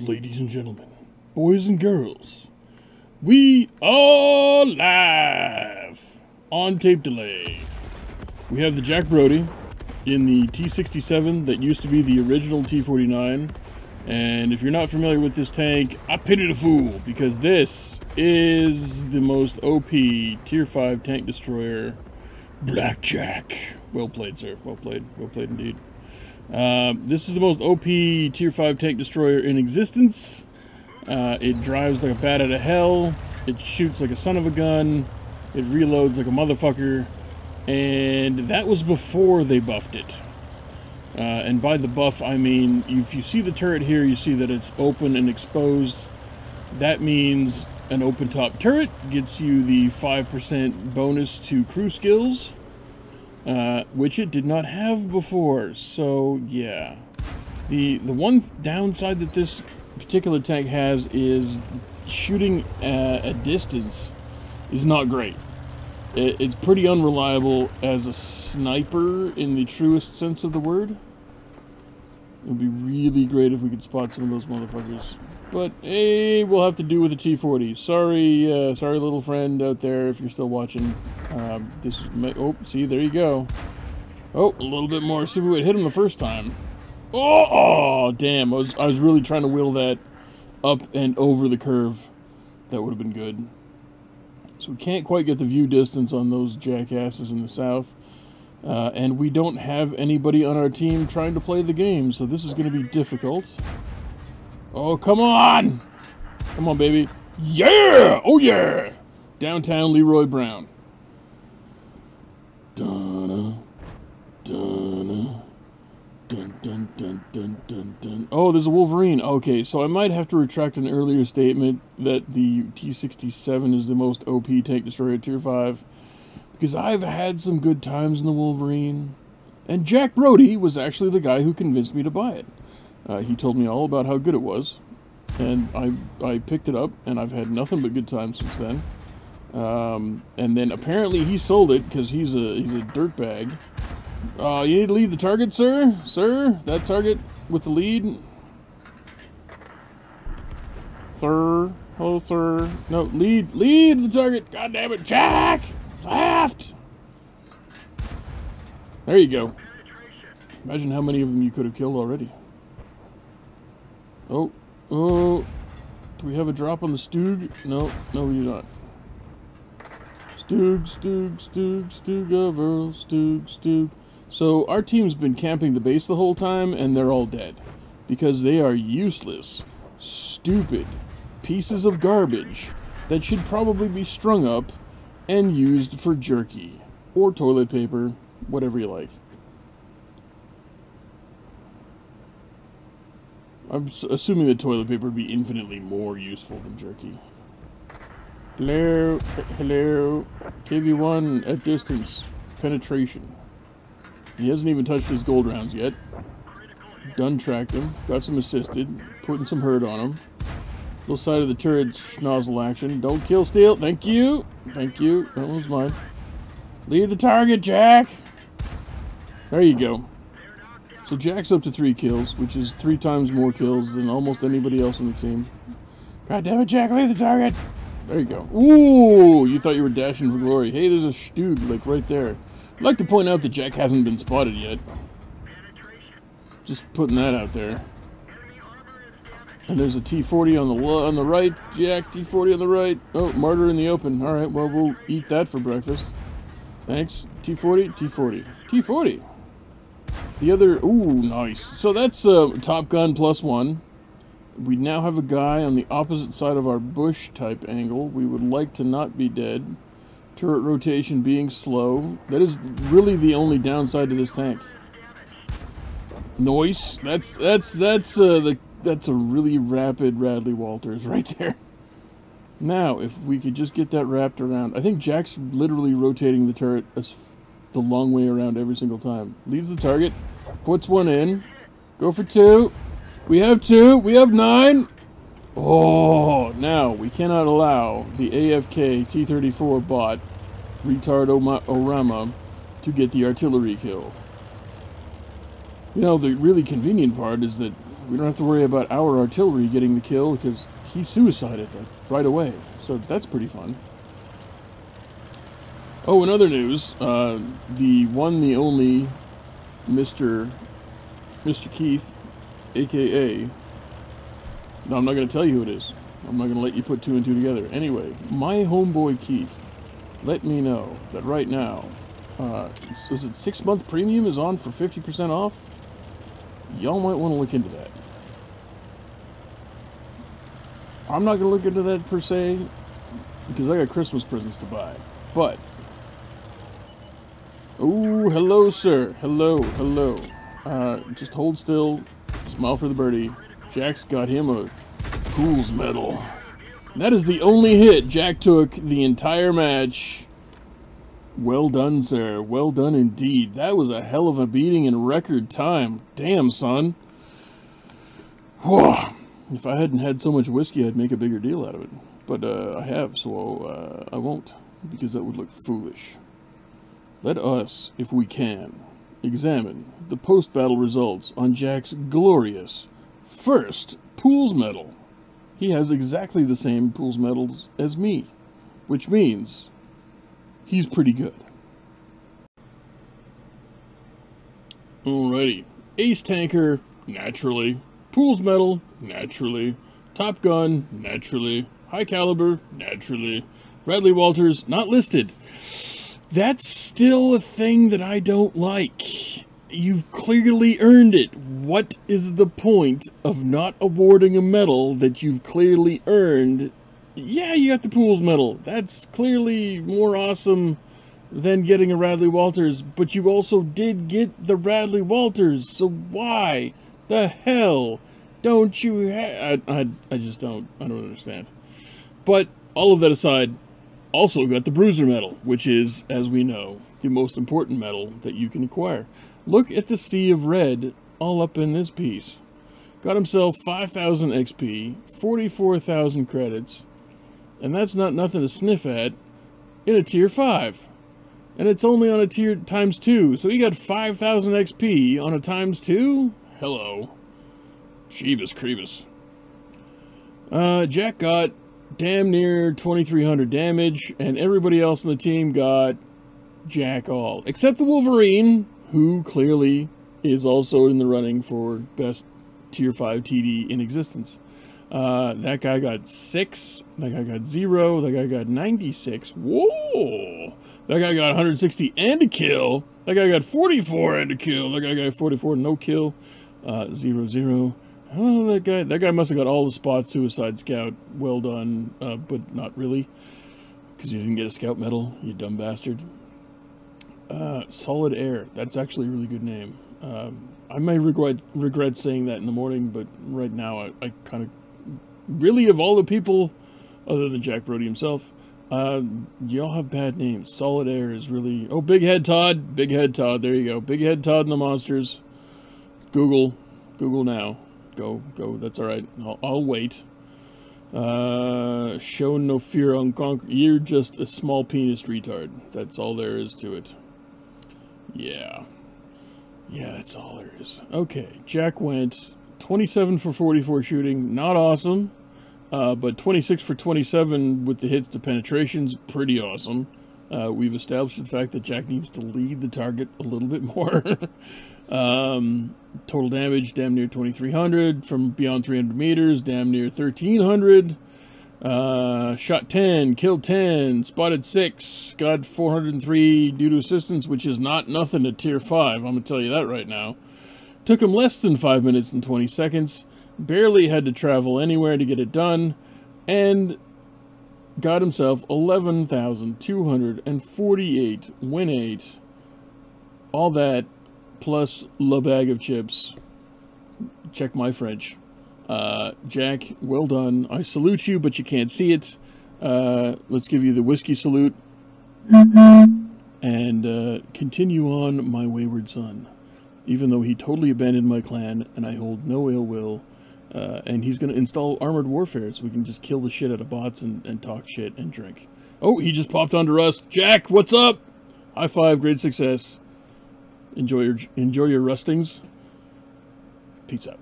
ladies and gentlemen, boys and girls, we are live on tape delay. We have the Jack Brody in the T67 that used to be the original T49. And if you're not familiar with this tank, I pity the fool because this is the most OP Tier 5 tank destroyer, Blackjack. Well played, sir. Well played. Well played indeed. Um, this is the most OP Tier 5 tank destroyer in existence. Uh, it drives like a bat out of hell. It shoots like a son of a gun. It reloads like a motherfucker. And that was before they buffed it. Uh, and by the buff, I mean, if you see the turret here, you see that it's open and exposed. That means an open top turret gets you the 5% bonus to crew skills uh, which it did not have before. So yeah, the the one downside that this particular tank has is shooting at a distance is not great. It, it's pretty unreliable as a sniper in the truest sense of the word. It would be really great if we could spot some of those motherfuckers. But hey, we'll have to do with the T40. Sorry, uh, sorry, little friend out there, if you're still watching. Um, this is my, oh, see, there you go. Oh, a little bit more. See if we would hit him the first time. Oh, oh, damn! I was I was really trying to wheel that up and over the curve. That would have been good. So we can't quite get the view distance on those jackasses in the south. Uh, and we don't have anybody on our team trying to play the game, so this is going to be difficult. Oh, come on! Come on, baby. Yeah! Oh, yeah! Downtown Leroy Brown. Dun, dun, dun, dun, dun, dun, dun, dun. Oh, there's a Wolverine. Okay, so I might have to retract an earlier statement that the T-67 is the most OP tank destroyer Tier 5. Because I've had some good times in the Wolverine. And Jack Brody was actually the guy who convinced me to buy it. Uh, he told me all about how good it was, and I I picked it up, and I've had nothing but good times since then. Um, and then apparently he sold it because he's a he's a dirtbag. Uh, you need to lead the target, sir, sir. That target with the lead, sir. Hello, sir. No, lead, lead the target. God damn it, Jack! Left. There you go. Imagine how many of them you could have killed already. Oh, oh. Do we have a drop on the Stug? No, no, we do not. Stug, Stug, of Earl, Stug, Stug. So our team's been camping the base the whole time, and they're all dead. Because they are useless, stupid pieces of garbage that should probably be strung up and used for jerky. Or toilet paper, whatever you like. I'm assuming that toilet paper would be infinitely more useful than jerky. Hello, hello, KV-1 at distance, penetration. He hasn't even touched his gold rounds yet. Done tracked him, got some assisted, putting some hurt on him. Little side of the turret nozzle action. Don't kill steal, thank you, thank you, that one's mine. Leave the target, Jack! There you go. So Jack's up to three kills, which is three times more kills than almost anybody else on the team. God damn it, Jack, leave the target! There you go. Ooh, you thought you were dashing for glory. Hey, there's a Stug, like, right there. I'd like to point out that Jack hasn't been spotted yet. Just putting that out there. And there's a T-40 on the on the right. Jack, T-40 on the right. Oh, Martyr in the open. All right, well, we'll eat that for breakfast. Thanks. T-40, T-40. T-40. The other, ooh, nice. So that's uh, Top Gun plus one. We now have a guy on the opposite side of our bush type angle. We would like to not be dead. Turret rotation being slow. That is really the only downside to this tank. Noise. That's that's that's uh, the that's a really rapid Radley Walters right there. Now, if we could just get that wrapped around, I think Jack's literally rotating the turret as the long way around every single time. Leaves the target, puts one in, go for two. We have two, we have nine. Oh, now we cannot allow the AFK T-34 bot, retard Orama, to get the artillery kill. You know, the really convenient part is that we don't have to worry about our artillery getting the kill because he suicided right away. So that's pretty fun. Oh, in other news, uh, the one, the only Mr. Mr. Keith, aka. No, I'm not going to tell you who it is. I'm not going to let you put two and two together. Anyway, my homeboy Keith let me know that right now, uh, is it six month premium is on for 50% off? Y'all might want to look into that. I'm not going to look into that per se because I got Christmas presents to buy. But, oh, hello, sir. Hello, hello. Uh, just hold still, smile for the birdie. Jack's got him a Pools medal. That is the only hit Jack took the entire match. Well done, sir. Well done indeed. That was a hell of a beating in record time. Damn, son. If I hadn't had so much whiskey, I'd make a bigger deal out of it. But uh, I have, so uh, I won't, because that would look foolish. Let us, if we can, examine the post-battle results on Jack's glorious first Pools medal. He has exactly the same Pools medals as me, which means he's pretty good. Alrighty. Ace Tanker, naturally. Pools Medal, naturally. Top Gun, naturally. High Caliber, naturally. Radley Walters, not listed. That's still a thing that I don't like. You've clearly earned it. What is the point of not awarding a medal that you've clearly earned? Yeah, you got the Pools medal. That's clearly more awesome than getting a Radley Walters, but you also did get the Radley Walters, so why the hell don't you I, I, I just don't, I don't understand. But all of that aside, also got the Bruiser medal, which is, as we know, the most important medal that you can acquire. Look at the sea of red all up in this piece. Got himself 5,000 XP, 44,000 credits, and that's not nothing to sniff at in a tier 5 and it's only on a tier times 2. So he got 5,000 XP on a times 2? Hello. Jeebus Creebus. Uh, Jack got damn near 2,300 damage, and everybody else on the team got jack all. Except the Wolverine, who clearly is also in the running for best tier 5 TD in existence. Uh, that guy got 6, that guy got 0, that guy got 96. Whoa! That guy got 160 and a kill. That guy got 44 and a kill. That guy got 44 no kill. Uh, zero zero Oh, that guy, that guy must have got all the spots, Suicide Scout. Well done, uh, but not really. Because you didn't get a Scout medal, you dumb bastard. Uh, Solid Air. That's actually a really good name. Um, I may regret, regret saying that in the morning, but right now I, I kind of... Really, of all the people, other than Jack Brody himself, uh, y'all have bad names. Solid Air is really... Oh, Big Head Todd. Big Head Todd. There you go. Big Head Todd and the Monsters. Google. Google now. Go. Go. That's all right. I'll, I'll wait. Uh, show no fear on conquer. You're just a small penis retard. That's all there is to it. Yeah. Yeah, that's all there is. Okay. Jack went 27 for 44 shooting. Not awesome. Uh, but 26 for 27 with the hits to penetrations, pretty awesome. Uh, we've established the fact that Jack needs to lead the target a little bit more. Um, total damage, damn near 2,300. From beyond 300 meters, damn near 1,300. Uh, shot 10, killed 10, spotted 6, got 403 due to assistance, which is not nothing to tier 5, I'm going to tell you that right now. Took him less than 5 minutes and 20 seconds barely had to travel anywhere to get it done, and got himself 11,248 win 8. All that plus la bag of chips. Check my French. Uh, Jack, well done. I salute you, but you can't see it. Uh, let's give you the whiskey salute. And uh, continue on, my wayward son. Even though he totally abandoned my clan, and I hold no ill will uh, and he's going to install armored warfare so we can just kill the shit out of bots and, and talk shit and drink. Oh, he just popped onto us. Jack, what's up? High five, great success. Enjoy your enjoy your rustings. Peace out.